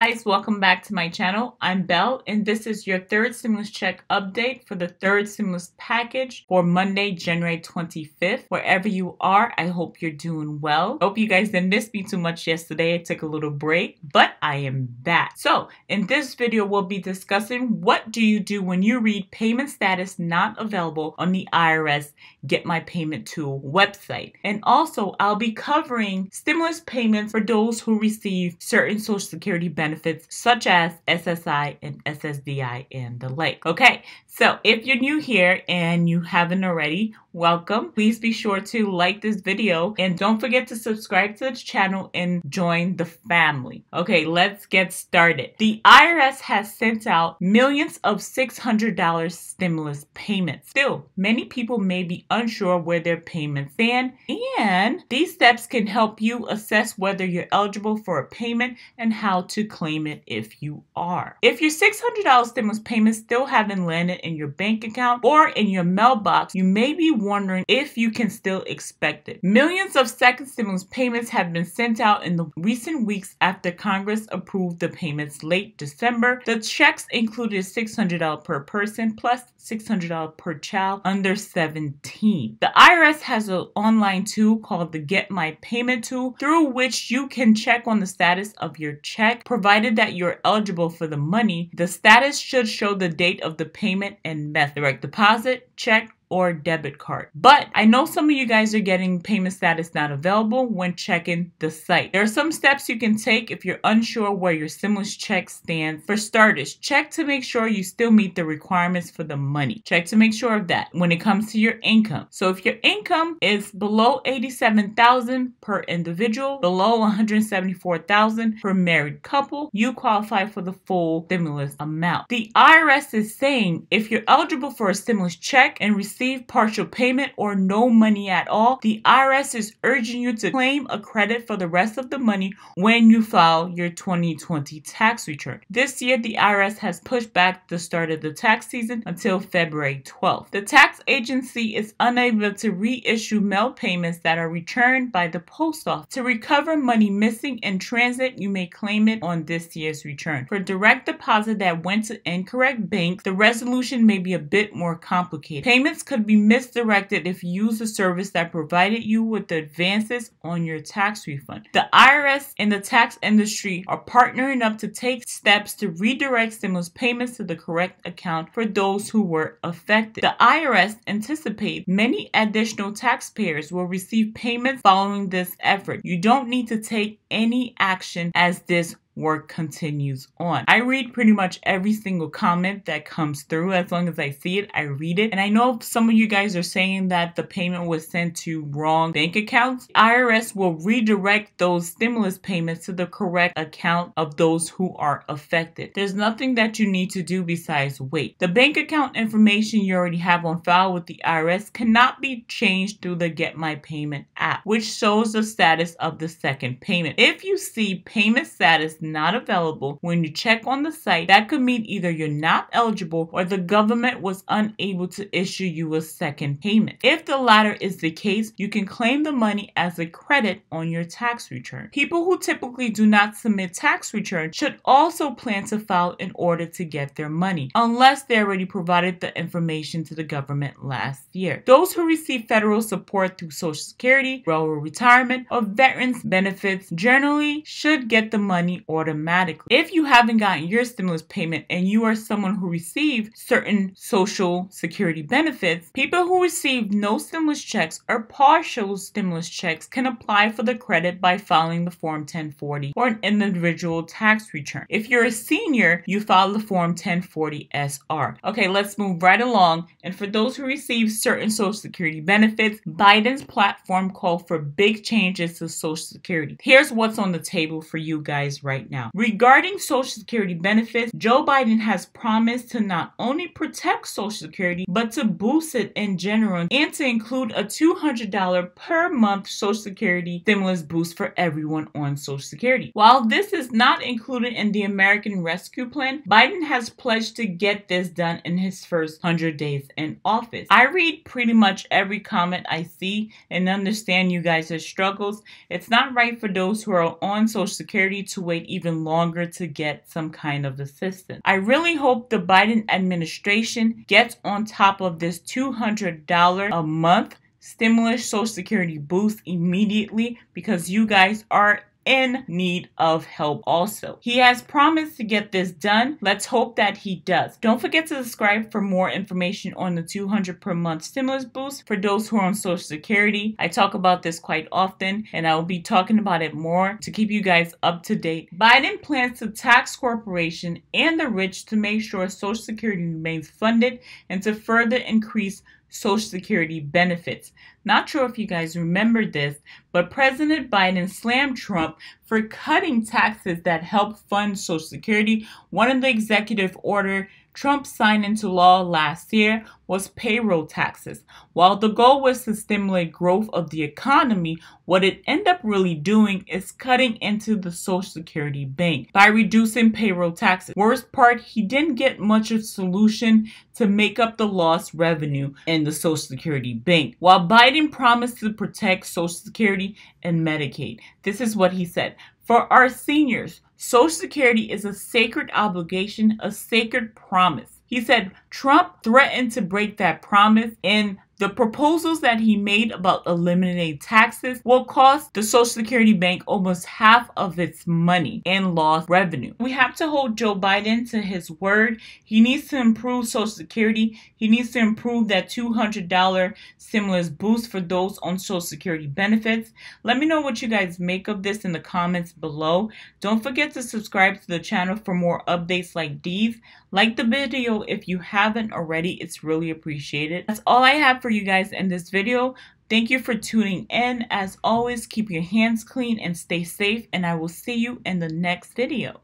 guys, welcome back to my channel. I'm Belle and this is your third stimulus check update for the third stimulus package for Monday, January 25th. Wherever you are, I hope you're doing well. Hope you guys didn't miss me too much yesterday. I took a little break, but I am back. So in this video, we'll be discussing what do you do when you read payment status not available on the IRS Get My Payment Tool website. And also, I'll be covering stimulus payments for those who receive certain Social Security benefits benefits such as SSI and SSDI and the like. Okay, so if you're new here and you haven't already, welcome. Please be sure to like this video and don't forget to subscribe to this channel and join the family. Okay, let's get started. The IRS has sent out millions of $600 stimulus payments. Still, many people may be unsure where their payments stand and these steps can help you assess whether you're eligible for a payment and how to claim it if you are. If your $600 stimulus payments still haven't landed in your bank account or in your mailbox, you may be wondering if you can still expect it. Millions of second stimulus payments have been sent out in the recent weeks after Congress approved the payments late December. The checks included $600 per person plus $600 per child under 17. The IRS has an online tool called the Get My Payment tool through which you can check on the status of your check. Provided that you're eligible for the money, the status should show the date of the payment and method direct deposit, check, or debit card. But I know some of you guys are getting payment status not available when checking the site. There are some steps you can take if you're unsure where your stimulus check stands. For starters, check to make sure you still meet the requirements for the money. Check to make sure of that when it comes to your income. So if your income is below 87,000 per individual, below 174,000 per married couple, you qualify for the full stimulus amount. The IRS is saying if you're eligible for a stimulus check and receive receive partial payment or no money at all, the IRS is urging you to claim a credit for the rest of the money when you file your 2020 tax return. This year, the IRS has pushed back the start of the tax season until February 12th. The tax agency is unable to reissue mail payments that are returned by the post office. To recover money missing in transit, you may claim it on this year's return. For direct deposit that went to incorrect bank, the resolution may be a bit more complicated. Payments could be misdirected if you use a service that provided you with the advances on your tax refund. The IRS and the tax industry are partnering up to take steps to redirect stimulus payments to the correct account for those who were affected. The IRS anticipates many additional taxpayers will receive payments following this effort. You don't need to take any action as this work continues on. I read pretty much every single comment that comes through. As long as I see it, I read it. And I know some of you guys are saying that the payment was sent to wrong bank accounts. IRS will redirect those stimulus payments to the correct account of those who are affected. There's nothing that you need to do besides wait. The bank account information you already have on file with the IRS cannot be changed through the Get My Payment app, which shows the status of the second payment. If you see payment status not available when you check on the site, that could mean either you're not eligible or the government was unable to issue you a second payment. If the latter is the case, you can claim the money as a credit on your tax return. People who typically do not submit tax returns should also plan to file in order to get their money, unless they already provided the information to the government last year. Those who receive federal support through Social Security, railroad retirement, or veterans benefits generally should get the money or automatically. If you haven't gotten your stimulus payment and you are someone who received certain social security benefits, people who receive no stimulus checks or partial stimulus checks can apply for the credit by filing the Form 1040 or an individual tax return. If you're a senior, you file the Form 1040 SR. Okay, let's move right along. And for those who receive certain social security benefits, Biden's platform called for big changes to social security. Here's what's on the table for you guys right now. Regarding Social Security benefits, Joe Biden has promised to not only protect Social Security, but to boost it in general and to include a $200 per month Social Security stimulus boost for everyone on Social Security. While this is not included in the American Rescue Plan, Biden has pledged to get this done in his first 100 days in office. I read pretty much every comment I see and understand you guys' struggles. It's not right for those who are on Social Security to wait even longer to get some kind of assistance. I really hope the Biden administration gets on top of this $200 a month stimulus social security boost immediately because you guys are in need of help also. He has promised to get this done. Let's hope that he does. Don't forget to subscribe for more information on the 200 per month stimulus boost for those who are on Social Security. I talk about this quite often and I will be talking about it more to keep you guys up to date. Biden plans to tax corporation and the rich to make sure Social Security remains funded and to further increase Social Security benefits. Not sure if you guys remember this, but President Biden slammed Trump for cutting taxes that help fund Social Security. One of the executive order Trump signed into law last year was payroll taxes. While the goal was to stimulate growth of the economy, what it ended up really doing is cutting into the Social Security bank by reducing payroll taxes. Worst part, he didn't get much of a solution to make up the lost revenue in the Social Security bank. While Biden promised to protect Social Security and Medicaid, this is what he said. For our seniors, Social Security is a sacred obligation, a sacred promise. He said Trump threatened to break that promise in the proposals that he made about eliminating taxes will cost the Social Security Bank almost half of its money in lost revenue. We have to hold Joe Biden to his word. He needs to improve Social Security. He needs to improve that $200 stimulus boost for those on Social Security benefits. Let me know what you guys make of this in the comments below. Don't forget to subscribe to the channel for more updates like these. Like the video if you haven't already. It's really appreciated. That's all I have for for you guys in this video. Thank you for tuning in. As always, keep your hands clean and stay safe, and I will see you in the next video.